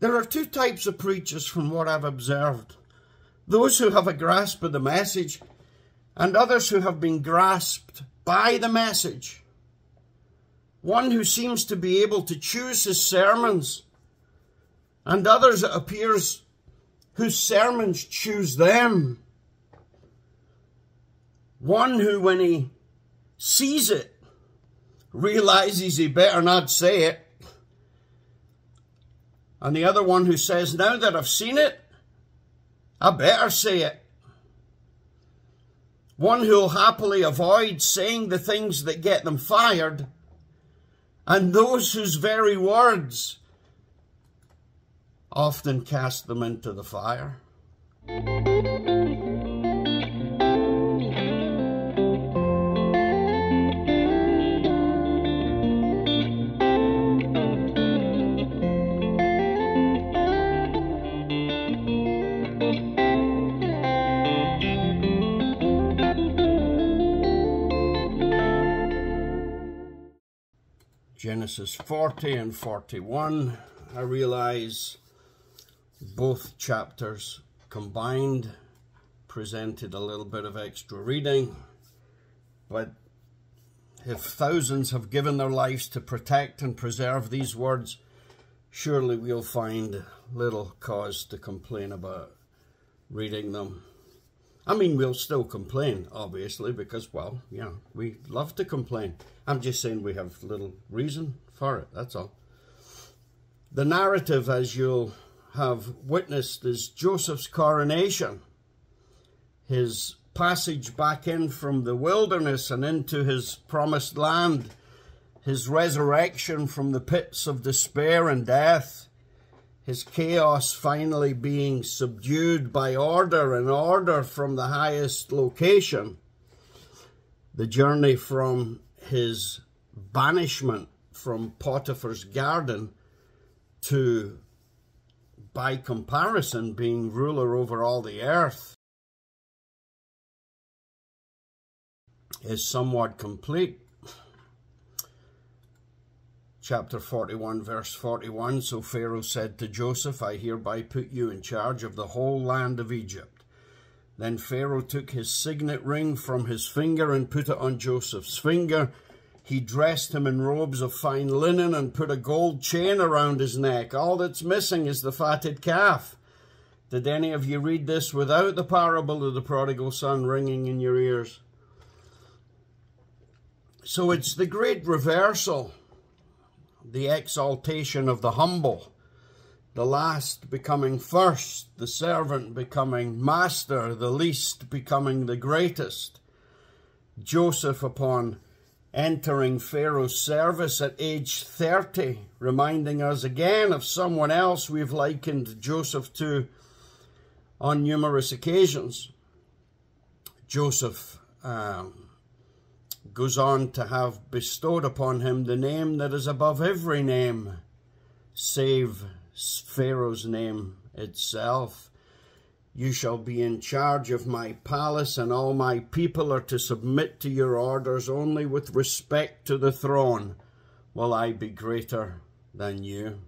There are two types of preachers from what I've observed. Those who have a grasp of the message and others who have been grasped by the message. One who seems to be able to choose his sermons and others, it appears, whose sermons choose them. One who, when he sees it, realizes he better not say it. And the other one who says, now that I've seen it, I better say it. One who'll happily avoid saying the things that get them fired, and those whose very words often cast them into the fire. Genesis 40 and 41, I realize both chapters combined presented a little bit of extra reading, but if thousands have given their lives to protect and preserve these words, surely we'll find little cause to complain about reading them. I mean, we'll still complain, obviously, because, well, yeah, we love to complain. I'm just saying we have little reason for it, that's all. The narrative, as you'll have witnessed, is Joseph's coronation, his passage back in from the wilderness and into his promised land, his resurrection from the pits of despair and death, his chaos finally being subdued by order and order from the highest location, the journey from his banishment from Potiphar's garden to, by comparison, being ruler over all the earth is somewhat complete chapter 41, verse 41. So Pharaoh said to Joseph, I hereby put you in charge of the whole land of Egypt. Then Pharaoh took his signet ring from his finger and put it on Joseph's finger. He dressed him in robes of fine linen and put a gold chain around his neck. All that's missing is the fatted calf. Did any of you read this without the parable of the prodigal son ringing in your ears? So it's the great reversal the exaltation of the humble, the last becoming first, the servant becoming master, the least becoming the greatest. Joseph, upon entering Pharaoh's service at age 30, reminding us again of someone else we've likened Joseph to on numerous occasions. Joseph um, goes on to have bestowed upon him the name that is above every name, save Pharaoh's name itself. You shall be in charge of my palace, and all my people are to submit to your orders only with respect to the throne, will I be greater than you.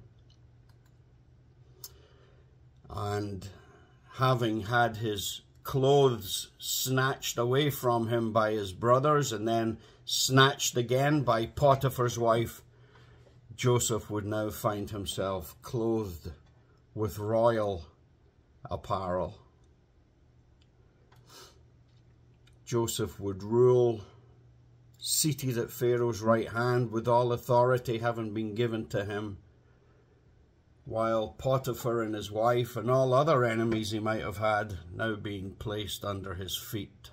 And having had his clothes snatched away from him by his brothers and then snatched again by Potiphar's wife, Joseph would now find himself clothed with royal apparel. Joseph would rule, seated at Pharaoh's right hand with all authority having been given to him while Potiphar and his wife and all other enemies he might have had now being placed under his feet.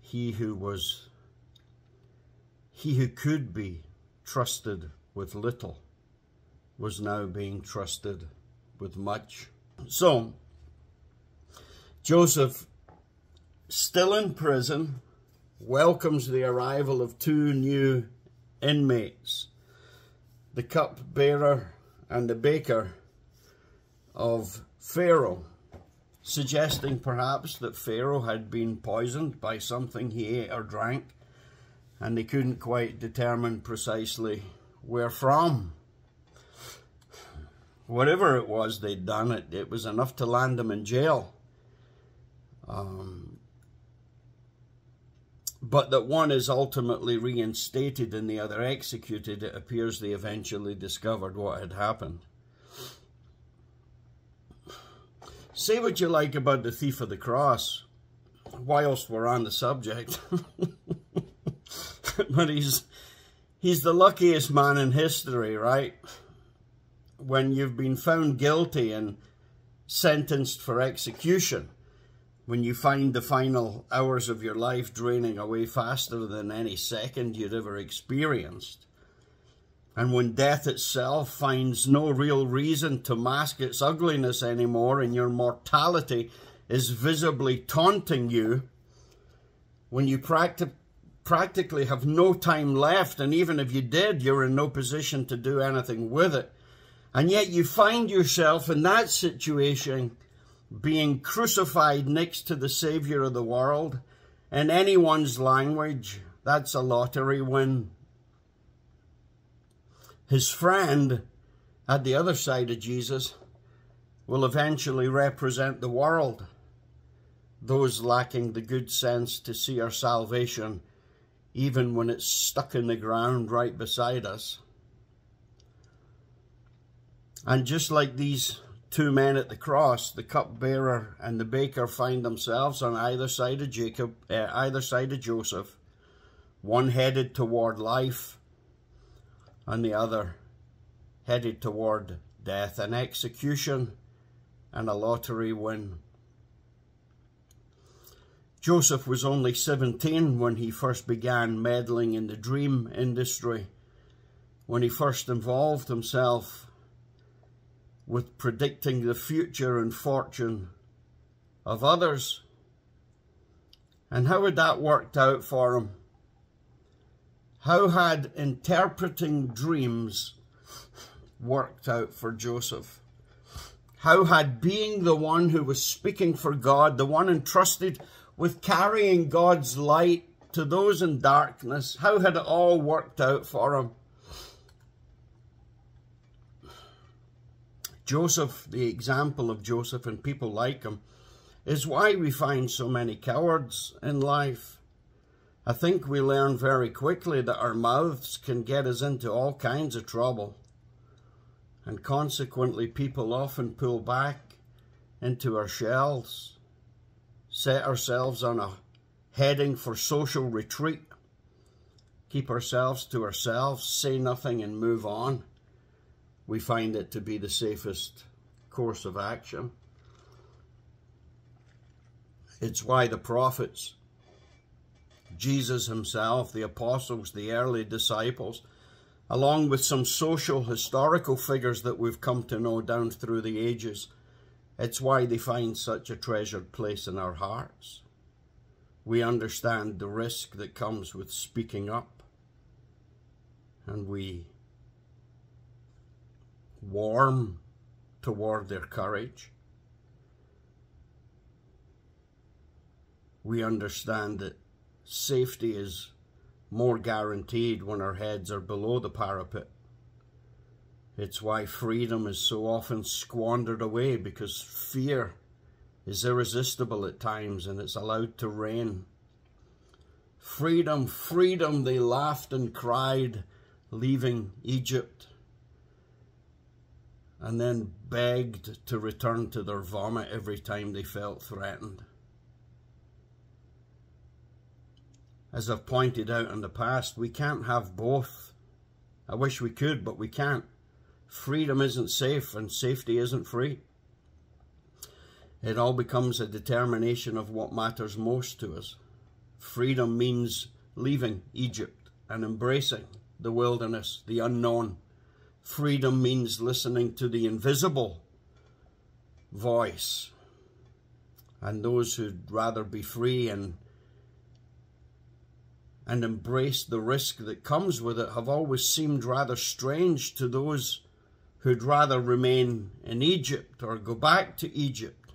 He who was, he who could be trusted with little was now being trusted with much. So, Joseph, still in prison, welcomes the arrival of two new inmates the cupbearer and the baker of Pharaoh, suggesting perhaps that Pharaoh had been poisoned by something he ate or drank, and they couldn't quite determine precisely where from. whatever it was they'd done, it, it was enough to land them in jail. Um, but that one is ultimately reinstated and the other executed, it appears they eventually discovered what had happened. Say what you like about the thief of the cross, whilst we're on the subject. but he's he's the luckiest man in history, right? When you've been found guilty and sentenced for execution, when you find the final hours of your life draining away faster than any second you'd ever experienced, and when death itself finds no real reason to mask its ugliness anymore and your mortality is visibly taunting you, when you practice practically have no time left, and even if you did, you're in no position to do anything with it. And yet you find yourself in that situation being crucified next to the Saviour of the world. In anyone's language, that's a lottery win. His friend at the other side of Jesus will eventually represent the world. Those lacking the good sense to see our salvation even when it's stuck in the ground right beside us. And just like these two men at the cross, the cupbearer and the baker find themselves on either side of Jacob, uh, either side of Joseph, one headed toward life and the other headed toward death, an execution and a lottery win. Joseph was only 17 when he first began meddling in the dream industry, when he first involved himself with predicting the future and fortune of others. And how had that worked out for him? How had interpreting dreams worked out for Joseph? How had being the one who was speaking for God, the one entrusted with carrying God's light to those in darkness. How had it all worked out for him? Joseph, the example of Joseph and people like him, is why we find so many cowards in life. I think we learn very quickly that our mouths can get us into all kinds of trouble. And consequently, people often pull back into our shells set ourselves on a heading for social retreat, keep ourselves to ourselves, say nothing and move on, we find it to be the safest course of action. It's why the prophets, Jesus himself, the apostles, the early disciples, along with some social historical figures that we've come to know down through the ages, it's why they find such a treasured place in our hearts. We understand the risk that comes with speaking up. And we warm toward their courage. We understand that safety is more guaranteed when our heads are below the parapet it's why freedom is so often squandered away because fear is irresistible at times and it's allowed to reign. Freedom, freedom, they laughed and cried, leaving Egypt, and then begged to return to their vomit every time they felt threatened. As I've pointed out in the past, we can't have both. I wish we could, but we can't. Freedom isn't safe and safety isn't free. It all becomes a determination of what matters most to us. Freedom means leaving Egypt and embracing the wilderness, the unknown. Freedom means listening to the invisible voice. And those who'd rather be free and and embrace the risk that comes with it have always seemed rather strange to those who'd rather remain in Egypt or go back to Egypt.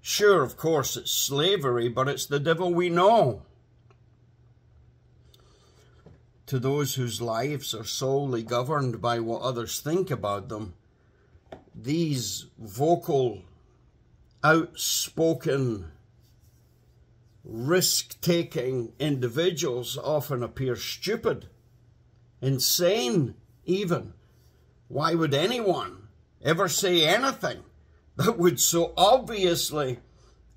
Sure, of course, it's slavery, but it's the devil we know. To those whose lives are solely governed by what others think about them, these vocal, outspoken, risk taking individuals often appear stupid, insane, even. Why would anyone ever say anything that would so obviously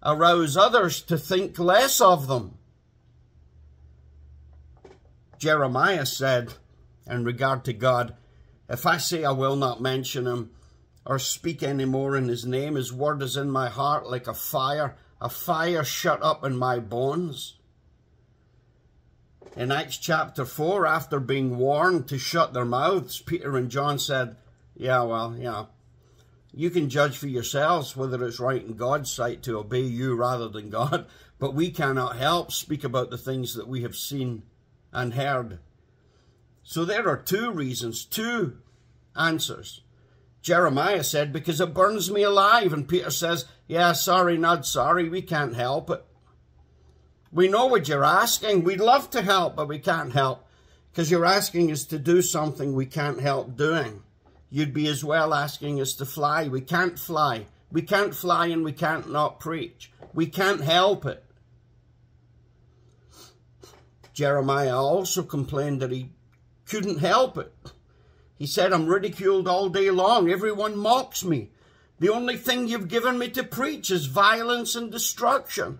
arouse others to think less of them? Jeremiah said in regard to God, If I say I will not mention him or speak any more in his name, his word is in my heart like a fire, a fire shut up in my bones. In Acts chapter 4, after being warned to shut their mouths, Peter and John said, Yeah, well, yeah, you can judge for yourselves whether it's right in God's sight to obey you rather than God, but we cannot help speak about the things that we have seen and heard. So there are two reasons, two answers. Jeremiah said, because it burns me alive. And Peter says, yeah, sorry, not sorry, we can't help it. We know what you're asking. We'd love to help, but we can't help. Because you're asking us to do something we can't help doing. You'd be as well asking us to fly. We can't fly. We can't fly and we can't not preach. We can't help it. Jeremiah also complained that he couldn't help it. He said, I'm ridiculed all day long. Everyone mocks me. The only thing you've given me to preach is violence and destruction.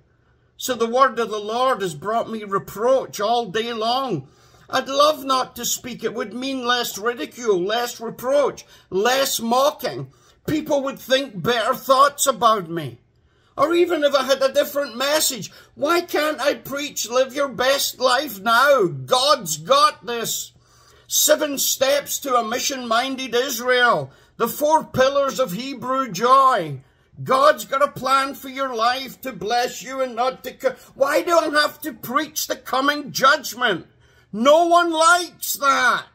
So the word of the Lord has brought me reproach all day long. I'd love not to speak. It would mean less ridicule, less reproach, less mocking. People would think better thoughts about me. Or even if I had a different message, why can't I preach live your best life now? God's got this. Seven steps to a mission-minded Israel. The four pillars of Hebrew joy. God's got a plan for your life to bless you and not to... Why do I have to preach the coming judgment? No one likes that.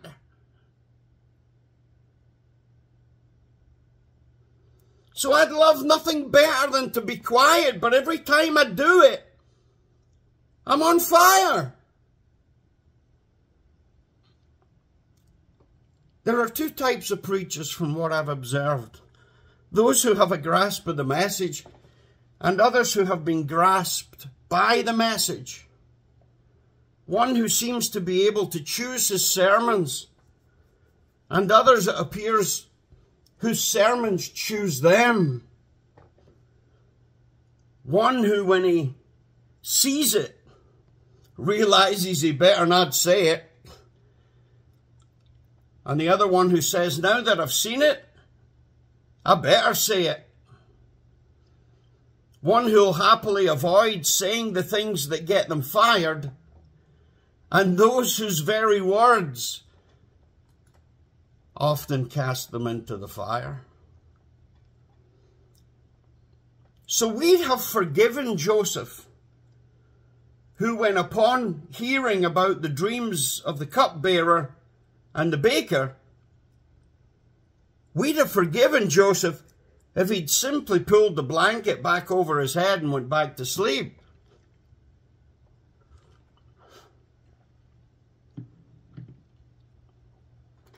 So I'd love nothing better than to be quiet, but every time I do it, I'm on fire. There are two types of preachers from what I've observed. Those who have a grasp of the message and others who have been grasped by the message. One who seems to be able to choose his sermons and others it appears whose sermons choose them. One who, when he sees it, realizes he better not say it. And the other one who says, now that I've seen it, I better say it. One who'll happily avoid saying the things that get them fired, and those whose very words often cast them into the fire. So we have forgiven Joseph, who when upon hearing about the dreams of the cupbearer and the baker, we'd have forgiven Joseph if he'd simply pulled the blanket back over his head and went back to sleep.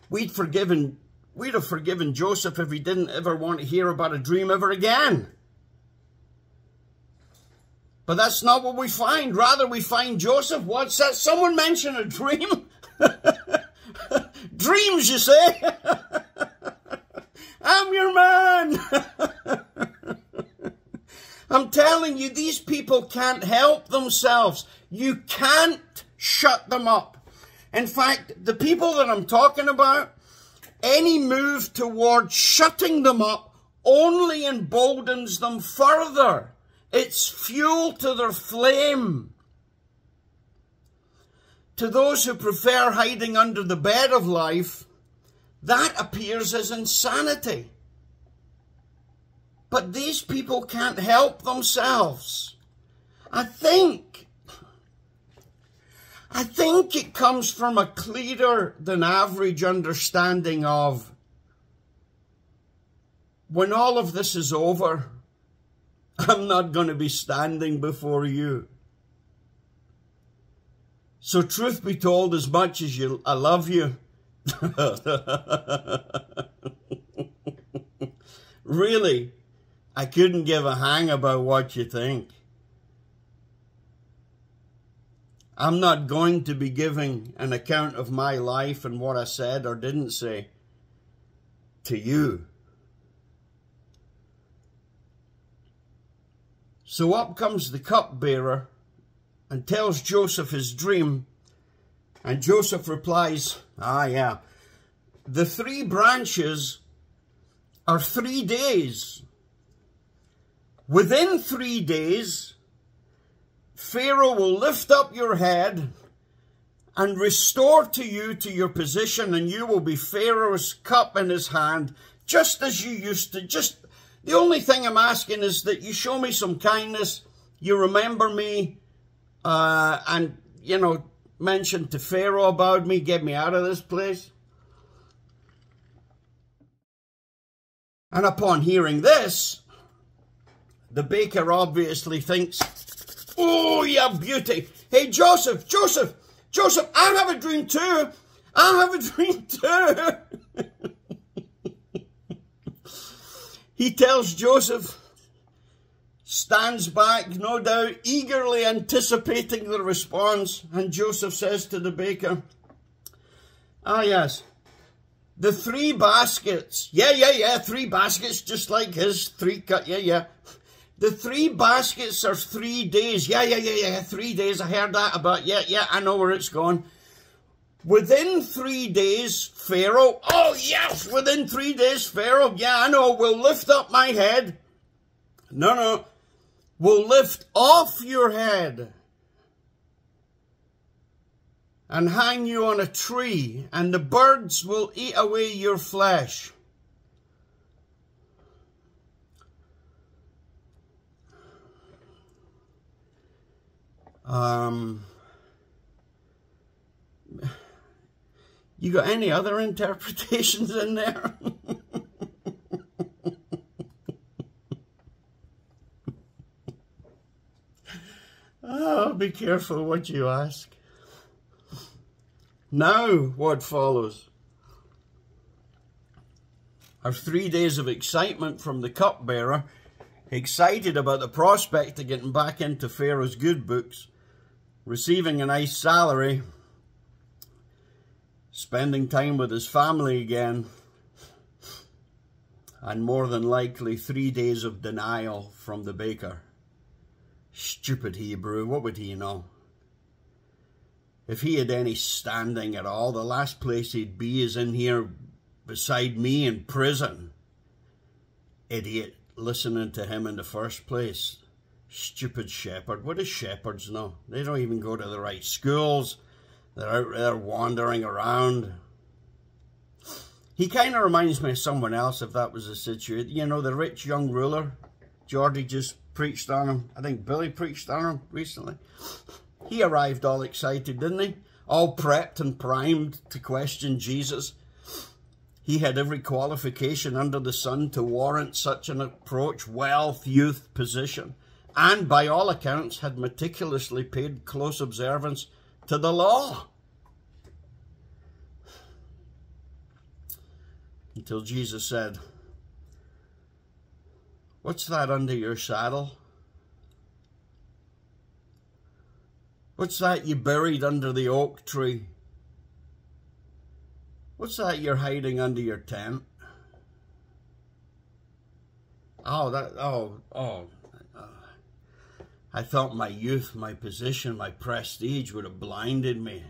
We'd forgiven, we'd have forgiven Joseph if he didn't ever want to hear about a dream ever again. But that's not what we find. Rather, we find Joseph, what's that? Someone mentioned a dream? Dreams, you say? I'm your man. I'm telling you, these people can't help themselves. You can't shut them up. In fact, the people that I'm talking about, any move towards shutting them up only emboldens them further. It's fuel to their flame. To those who prefer hiding under the bed of life, that appears as insanity. But these people can't help themselves. I think I think it comes from a clearer than average understanding of when all of this is over, I'm not going to be standing before you. So truth be told, as much as you, I love you, really, I couldn't give a hang about what you think. I'm not going to be giving an account of my life and what I said or didn't say to you. So up comes the cupbearer and tells Joseph his dream. And Joseph replies, Ah, yeah, the three branches are three days. Within three days, Pharaoh will lift up your head and restore to you to your position and you will be Pharaoh's cup in his hand just as you used to. Just the only thing I'm asking is that you show me some kindness, you remember me, uh, and, you know, mention to Pharaoh about me, get me out of this place. And upon hearing this, the baker obviously thinks, Oh, you beauty. Hey, Joseph, Joseph, Joseph, I have a dream too. I have a dream too. he tells Joseph, stands back, no doubt, eagerly anticipating the response. And Joseph says to the baker, Ah, yes, the three baskets. Yeah, yeah, yeah, three baskets, just like his three cut. Yeah, yeah. The three baskets are three days. Yeah, yeah, yeah, yeah, three days. I heard that about, yeah, yeah, I know where it's gone. Within three days, Pharaoh, oh yes, within three days, Pharaoh, yeah, I know, will lift up my head. No, no, will lift off your head and hang you on a tree, and the birds will eat away your flesh. Um, you got any other interpretations in there? oh, be careful what you ask. Now, what follows are three days of excitement from the cupbearer, excited about the prospect of getting back into Pharaoh's good books receiving a nice salary, spending time with his family again, and more than likely three days of denial from the baker. Stupid Hebrew, what would he know? If he had any standing at all, the last place he'd be is in here beside me in prison. Idiot, listening to him in the first place. Stupid shepherd. What do shepherds know? They don't even go to the right schools. They're out there wandering around. He kind of reminds me of someone else if that was the situation. You know, the rich young ruler. Geordie just preached on him. I think Billy preached on him recently. He arrived all excited, didn't he? All prepped and primed to question Jesus. He had every qualification under the sun to warrant such an approach. Wealth, youth, position and by all accounts had meticulously paid close observance to the law. Until Jesus said, What's that under your saddle? What's that you buried under the oak tree? What's that you're hiding under your tent? Oh, that, oh, oh, I thought my youth, my position, my prestige would have blinded me,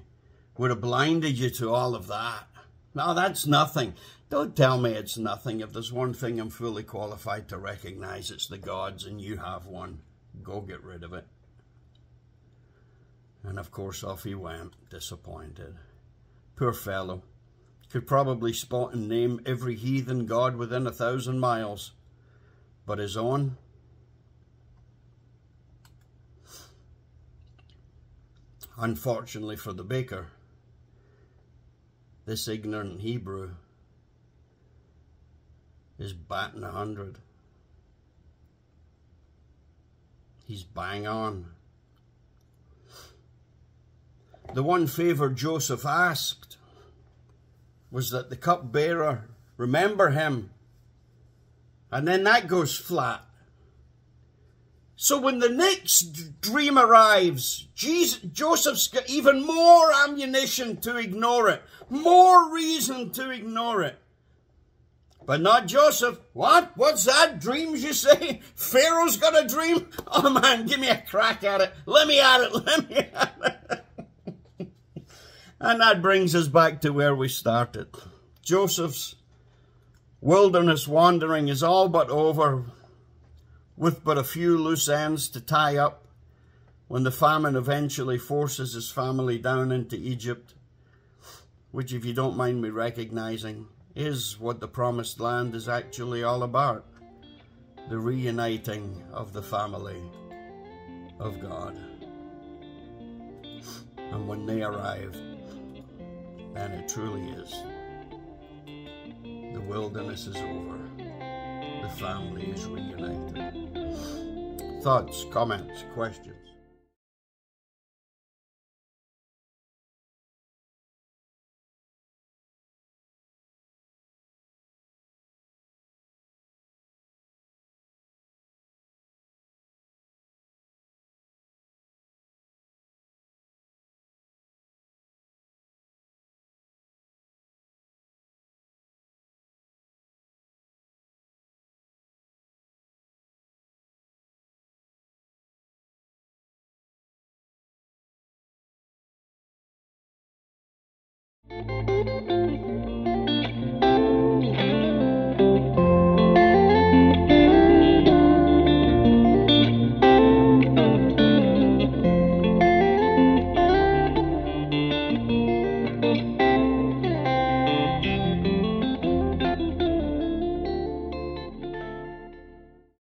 would have blinded you to all of that. No, that's nothing. Don't tell me it's nothing. If there's one thing I'm fully qualified to recognize, it's the gods, and you have one. Go get rid of it. And of course, off he went, disappointed. Poor fellow. Could probably spot and name every heathen god within a thousand miles. But his own, Unfortunately for the baker, this ignorant Hebrew is batting a hundred. He's bang on. The one favour Joseph asked was that the cupbearer remember him And then that goes flat. So when the next dream arrives, Jesus, Joseph's got even more ammunition to ignore it, more reason to ignore it. But not Joseph. What? What's that? Dreams, you say? Pharaoh's got a dream? Oh man, give me a crack at it. Let me at it. Let me at it. and that brings us back to where we started. Joseph's wilderness wandering is all but over with but a few loose ends to tie up when the famine eventually forces his family down into Egypt, which, if you don't mind me recognizing, is what the Promised Land is actually all about the reuniting of the family of God. And when they arrive, then it truly is. The wilderness is over. The family is reunited. Thoughts, comments, questions?